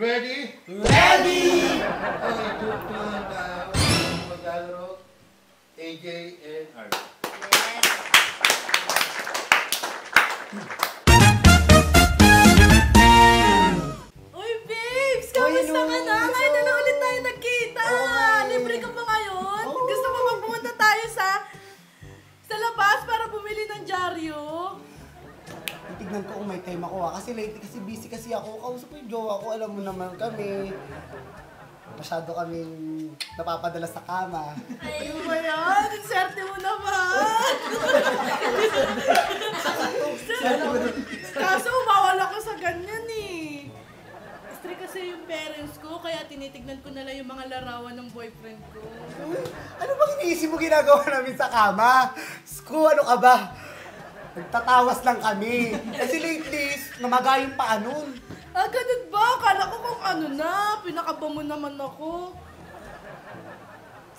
Ready? Ready! Okay, group 2 na tayo. Maglalaro. AJ and Art. Titignan ko kung may time ako ah. Kasi lately kasi busy kasi ako. Kausap ko yung jowa ko. Alam mo naman kami. Masyado kaming napapadala sa kama. Ay, ba yan? Ang swerte mo naman! Kaso bawal ako sa ganyan eh. Strict kasi yung parents ko, kaya tinitignan ko na lang yung mga larawan ng boyfriend ko. Ano bang iniisip mo ginagawa namin sa kama? Sku, ano ka ba? Nagtatawas lang kami. Kasi lately, namaga yung paa nun. Ah, ganun ba? Akala ko kung ano na, pinakaba mo naman ako.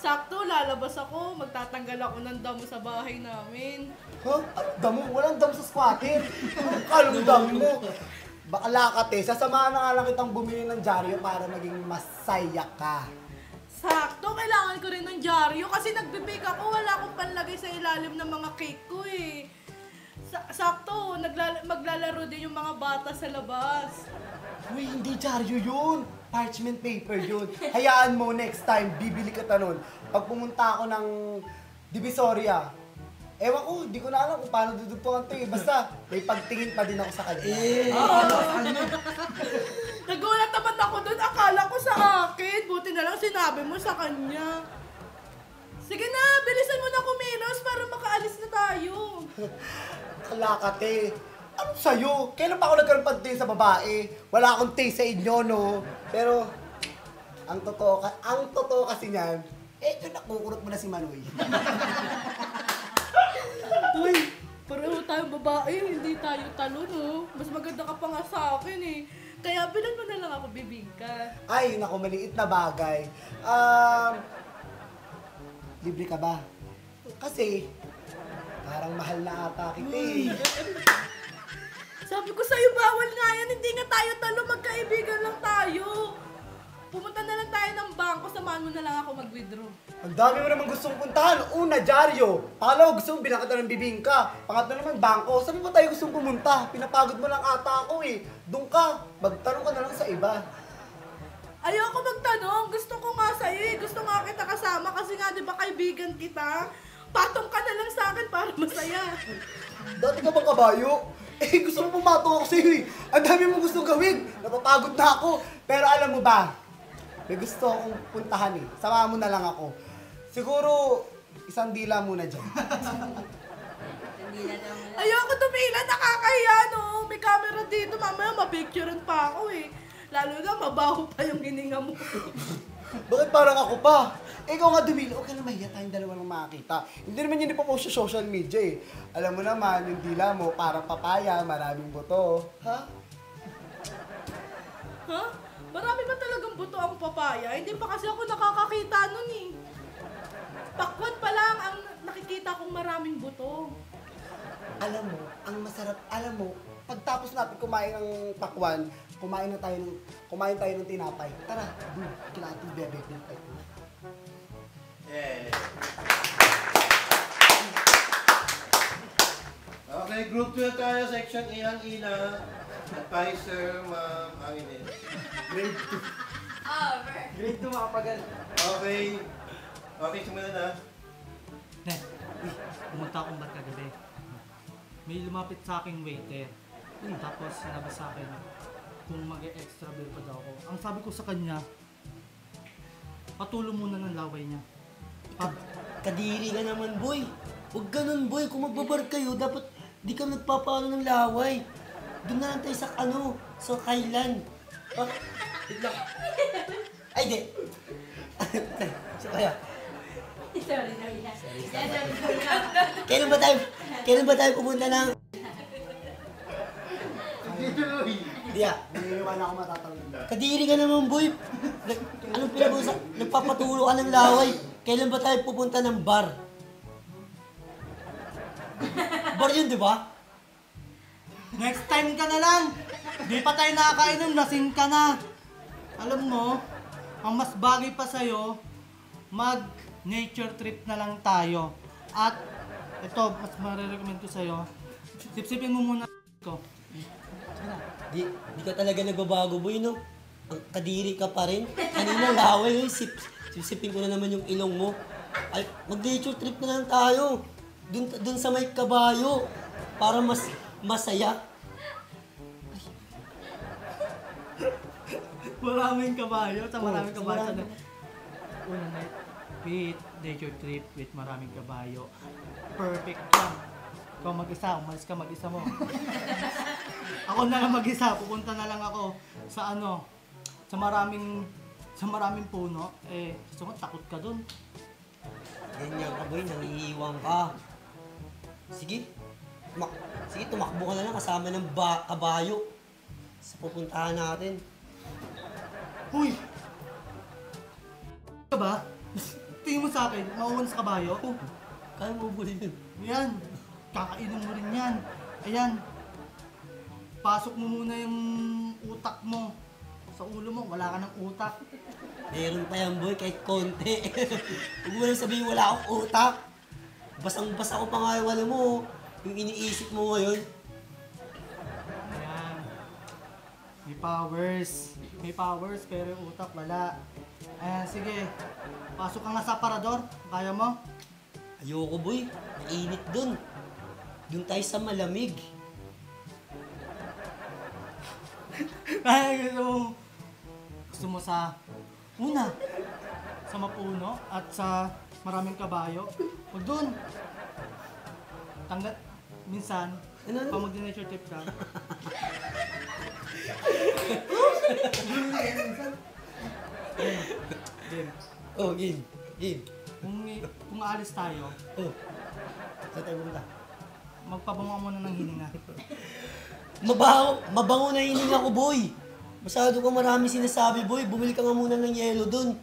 Sakto, lalabas ako, magtatanggal ako ng damo sa bahay namin. Ha? Ano damo? Walang damo sa squatter. Ano kalong damo mo? Bakala ka, te. Sasamahan na nga lang kitang bumili ng dyaryo para maging masaya ka. Sakto, kailangan ko rin ng dyaryo kasi nagbibake ako, wala akong panlagay sa ilalim ng mga cake ko eh. Sa- sakto, naglala- maglalaro din yung mga bata sa labas. Uy, hindi dyaryo yun. Parchment paper yun. Hayaan mo next time, bibili ka ta nun. Pag pumunta ako ng Divisoria, ewan ko, di ko na alam kung paano dudugtungan to eh. Basta, may pagtingin pa din ako sa kanya. Nagulat naman ako doon, akala ko sa akin. Buti na lang sinabi mo sa kanya. Sige na, bilisan mo na kumilos para makaalis na tayo. Kalakate. Ano sa'yo? Kailan pa ako nagkaroon pagtingin sa babae? Wala akong taste sa inyo, no? Pero, ang totoo, ka- ang totoo kasi niyan, eh, yun nakukurot mo na si Manoy. Uy, pareho tayong babae, hindi tayo talo, no? Mas maganda ka pa nga sa akin eh. Kaya bilan mo na lang ako bibingka. Ay, naku, maliit na bagay. Um, libre ka ba? Kasi, parang mahal na ata kita eh. Sabi ko sa'yo, bawal nga yan. Hindi nga tayo talo, magkaibigan lang tayo. Pumunta na lang tayo ng bangko, samahan mo na lang ako mag-withdraw. Ang dami mo naman gustong puntahan. Una, dyaryo. Pangalawa, gusto mo binakita ng bibingka. Pangatlo naman, bangko. Sabi mo tayo gustong pumunta. Pinapagod mo lang ata ako eh. Doon ka. Magtanong ka na lang sa iba. Ayoko magtanong. Gusto ko nga sa'yo eh. Gusto nga kita kasama kasi nga di ba kaibigan kita? Patong ka na lang sa akin para masaya. Dati ka bang kabayo? Eh, gusto mo pumatong ako sa'yo eh. Ang dami mo gustong gawin. Napapagod na ako. Pero alam mo ba, may gusto akong puntahan eh. Samahan mo na lang ako. Siguro, isang dila muna dyan. Ayoko tumila, nakakahiya no. May camera dito, mamaya mapicturean pa ako eh. Lalo na mabaho pa yung hininga mo. Bakit parang ako pa? Ikaw nga. Huwag ka na mahiya tayong dalawa lang makakita. Hindi naman yun ipopost sa social media eh. Alam mo naman, yung dila mo, parang papaya, maraming buto. Ha? ha? Marami ba talagang buto ang papaya? Hindi pa kasi ako nakakakita nun eh. Pakwan pa lang ang nakikita kong maraming buto. Alam mo, ang masarap, alam mo, pagtapos natin kumain ng pakwan, kumain na tayo ng, kumain tayo ng tinapay. Tara, dun, kinating bebe, tinapay. Yeah. Okay, group 2 na tayo. Section A ang ina. Advisor, ma'am, Angin. Grade Grade 2 makapagal. Okay. Okay, simulan na. Ne, pumunta akong bar kagabi. May lumapit sa akin waiter. Tapos sinabi sa akin kung mag extra bill pa daw ako. Ang sabi ko sa kanya, patulo muna ng laway niya. Pa, Kadiri ka naman, boy. Huwag ganun, boy. Kung magbabar kayo, dapat di ka nagpapaano ng laway. Doon na lang tayo sa ano, sa Kailan. Ah. Ay, di. so, kaya, Sorry, sorry. Sorry, sorry. kailan ba tayo, kailan ba tayo pupunta ng... Di ah. Naniniwala ako matatawag. Kadiri ka naman, boy. Anong pinag-uusap? Nagpapatulo ka ng laway. Kailan ba tayo pupunta ng bar? Bar yun, di ba? next time ka na lang! Di pa tayo nakakainom, lasing ka na! Alam mo, ang mas bagay pa sa'yo, mag nature trip na lang tayo. At ito, mas marirecommend ko sa'yo, sipsipin mo muna ko. Di, di ka talaga nagbabago, boy, no? Ang kadiri ka pa rin. Kanina laway. Sip, sipsipin ko na naman yung ilong mo. Ay, mag-nature trip na lang tayo. Dun, dun sa may kabayo. Para mas masaya. Maraming kabayo, sa maraming sa kabayo. Sa maraming- Una night with nature trip with maraming kabayo. Perfect yan. Ikaw mag-isa, umalis ka mag-isa mo. ako na lang mag-isa, pupunta na lang ako sa ano, sa maraming sa maraming puno. Eh, gusto mo, takot ka dun. Ganyan ka, boy. Nangiiwang ka. Sige. Tumak Sige, tumakbo ka na lang kasama ng ba kabayo. Sa pupuntahan natin. Huy! Ka ba? Tingin mo sa akin, mauwan sa kabayo? Kaya mo buli yun. Yan, kakainin mo rin yan. Ayan, pasok mo muna yung utak mo. Sa ulo mo, wala ka ng utak. Meron pa yan, boy, kahit konti. Huwag mo lang sabihin wala akong utak. Basang-basa ko pa nga yung ano mo. Yung iniisip mo ngayon. Ayan. May powers. May powers, pero yung utak wala. Ayan, sige. Pasok ka nga sa aparador. Kaya mo? Ayoko, boy. Mainit dun. Dun tayo sa malamig. Kaya gusto mo, gusto mo sa una, sa mapuno at sa maraming kabayo. Huwag dun. Tanggat, minsan, Ano, ano? pag mag-nature trip ka, Game. Oh, game. Game. Kung, kung aalis tayo, Oh. Saan tayo pumunta? Magpabango muna ng hininga. Mabaho, mabango na hininga ko, boy. Masyado ka marami sinasabi, boy. Bumili ka nga muna ng yelo dun.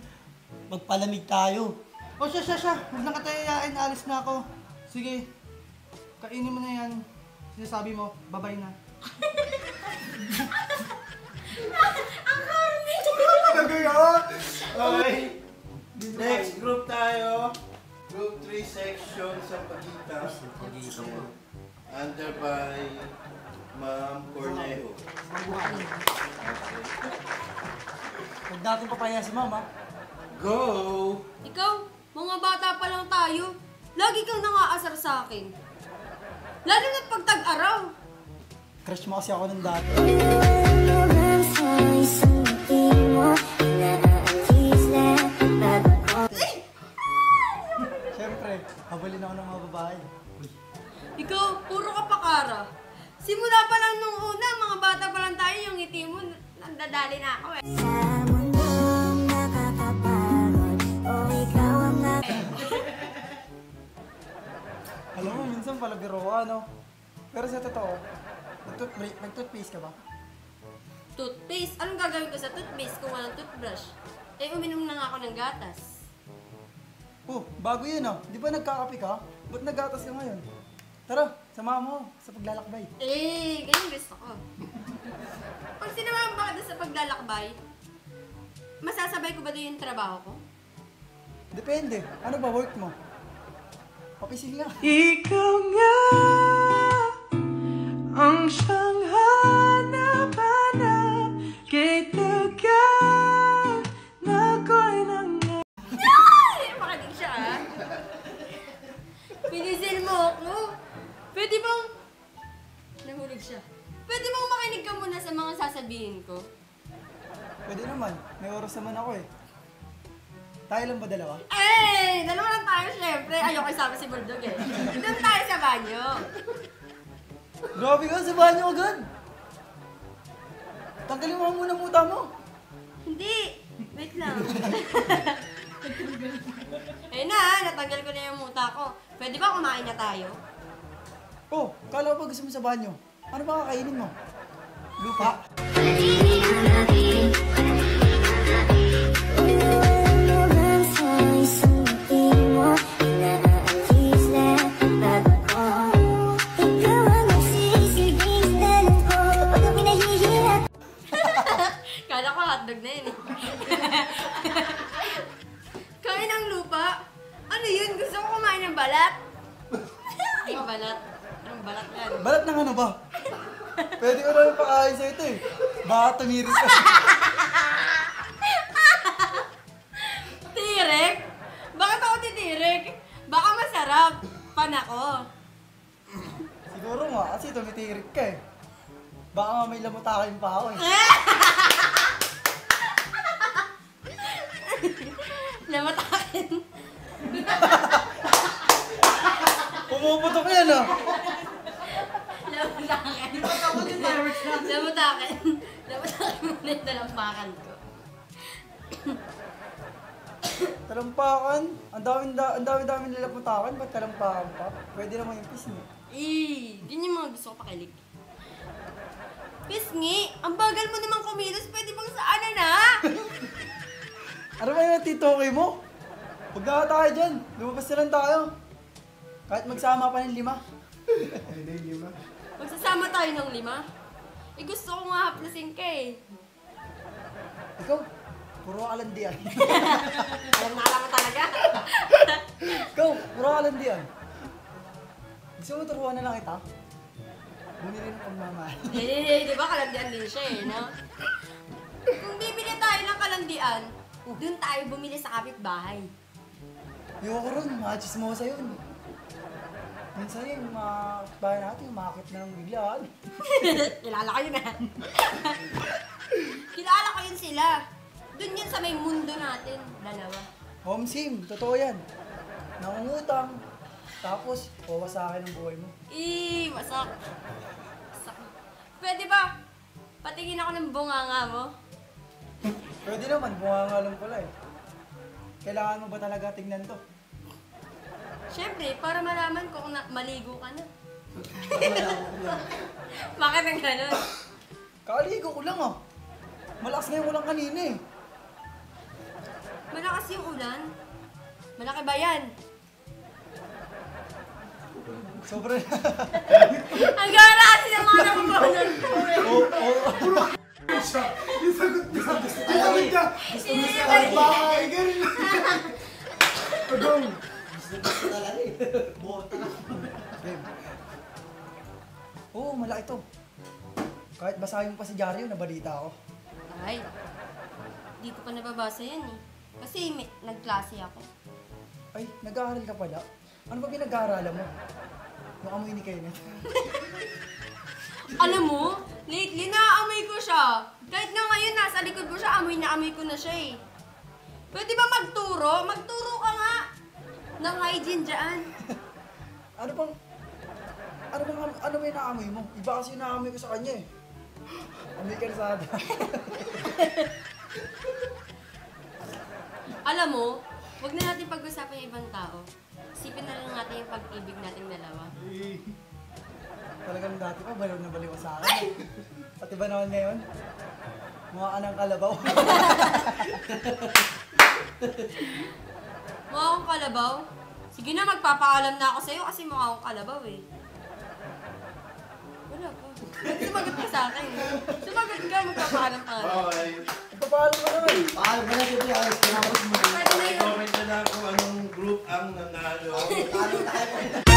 Magpalamig tayo. O siya, siya, siya. Huwag na katayayain, alis na ako. Sige, kainin mo na yan. Sinasabi mo, babay na. Okay. Next group tayo. Group 3 section sa Pagitan. Under by Ma'am Cornejo. Huwag natin papaya si mama. Go! Ikaw, mga bata pa lang tayo. Lagi kang nangaasar sa akin. Lalo na pag tag-araw. Crush mo kasi ako nung dati. Siyempre, habalin ako ng mga babae. Ikaw, puro ka pakara. Simula pa lang nung una, mga bata pa lang tayo, yung ngiti mo, nandadali na ako eh. Alam mo, minsan pala biro ka, no? Pero sa totoo, nagtoothpaste ka ba? Toothpaste? Anong gagawin ko sa toothpaste kung walang toothbrush? Eh, uminom na nga ako ng gatas. Oh, bago yun, oh. Di ba nagkakape ka? Ba't nagatas ka ngayon? Tara, samahan mo sa paglalakbay. Eh, ganyan gusto ko. Pag sinamahan ba kita sa paglalakbay, masasabay ko ba doon yung trabaho ko? Depende. Ano ba work mo? Papisil nga. Ikaw nga ang siyang Pwede bang... Nahulog siya. Pwede bang makinig ka muna sa mga sasabihin ko? Pwede naman. May oras naman ako eh. Tayo lang ba dalawa? Eh, dalawa lang tayo syempre. Ayoko isama si Bulldog eh. Doon tayo sa banyo. Grabe ka, sa banyo agad! Tanggalin mo muna muta mo. Hindi. Wait lang. Ayun na, natanggal ko na yung muta ko. Pwede ba kumain na tayo? Oh, kala ko ba gusto mo sa banyo? Ano ba kakainin mo? Lupa? Kala ko hotdog na yun Kain ng lupa? Ano yun? Gusto ko kumain ng balat? Ay, balat. Balat yan? Balat ng ano ba? Pwede ko naman pakain sa ito eh. Baka tumiris ka. Tirek? Bakit ako titirek? Baka masarap. Pan ako. Siguro nga, kasi tumitirik ka eh. Baka nga may lamutakin pa ako eh. Namatakin. Pumuputok yan ah. Namatakin. Namatakin. Namatakin muna yung dalampakan ko. Talampakan. Ang daming da, ang dami dami nila putakan, ba't talampakan pa? Pwede naman yung pisngi. Eh, yun yung mga gusto ko pakilig. Pisngi, ang bagal mo naman kumilos, pwede bang saan na na? Ano ba yung natitoke mo? Huwag na tayo dyan. Lumabas na lang tayo. Kahit magsama pa ng lima. Ay, na yung lima. Magsasama tayo ng lima. Eh gusto ko nga haplasin ka eh. Ikaw, puro kalandian. Alam na alam mo talaga. Ikaw, puro kalandian. Gusto mo turuan na lang kita? Bumili ng pagmamahal. eh, di ba kalandian din siya eh, no? Kung bibili tayo ng kalandian, dun tayo bumili sa kapitbahay. Ayoko ron, mga chismosa yun. Minsan yung mga bahay natin, umakit na ng biglaan. Kilala ko yun ah. Kilala ko yun sila. Dun yun sa may mundo natin, dalawa. Home sim, totoo yan. Nangungutang. Tapos, wawasakin ang buhay mo. Ih, masak. Masak. Pwede ba? Patingin ako ng bunganga mo. Pwede naman, bunga nga lang pala eh. Kailangan mo ba talaga tingnan to? Siyempre, para malaman ko kung na- maligo ka na. Bakit ang ganun? Kaligo ko lang ah. Malakas na yung ulang kanina eh. Malakas yung ulan. Malaki ba yan? Sobra na. Ang gara kasi ng mga nabubunan ko eh. Oo, oo. Yung sagot niya. Yung sagot niya. Gusto mo sa bahay, ganun. Pagong. Game. Oo, malaki to. Kahit basahin mo pa si Jaryo, nabalita ako. Ay, di ko pa nababasa yan eh. Kasi may, nagklase ako. Ay, nag-aaral ka pala. Ano ba pinag-aaralan mo? Yung amoy ni Kenneth. Alam mo, lately naaamoy ko siya. Kahit nga ngayon nasa likod ko siya, amoy na amoy ko na siya eh. Pwede ba magturo? Magturo! Ng hygiene dyan. Ano bang... Ano bang... Ano ba naamoy mo? Iba kasi yung naamoy ko sa kanya eh. Amoy kalsada. Alam mo, wag na natin pag-usapan yung ibang tao. Isipin na lang natin yung pag-ibig nating dalawa. Talagang dati pa, baliw na baliw sa akin. Pati ba naman ngayon? Mukha ka ng kalabaw. Mukha akong kalabaw? Sige na, magpapaalam na ako sa'yo kasi mukha akong kalabaw eh. Wala pa. Ba't sumagot ka sa akin? Sumagot ka, magpapaalam ka. Okay. Ipapalo ka naman. Paalam ka na kasi ayos ka na. Pwede na yun. Comment na lang kung anong group ang nanalo.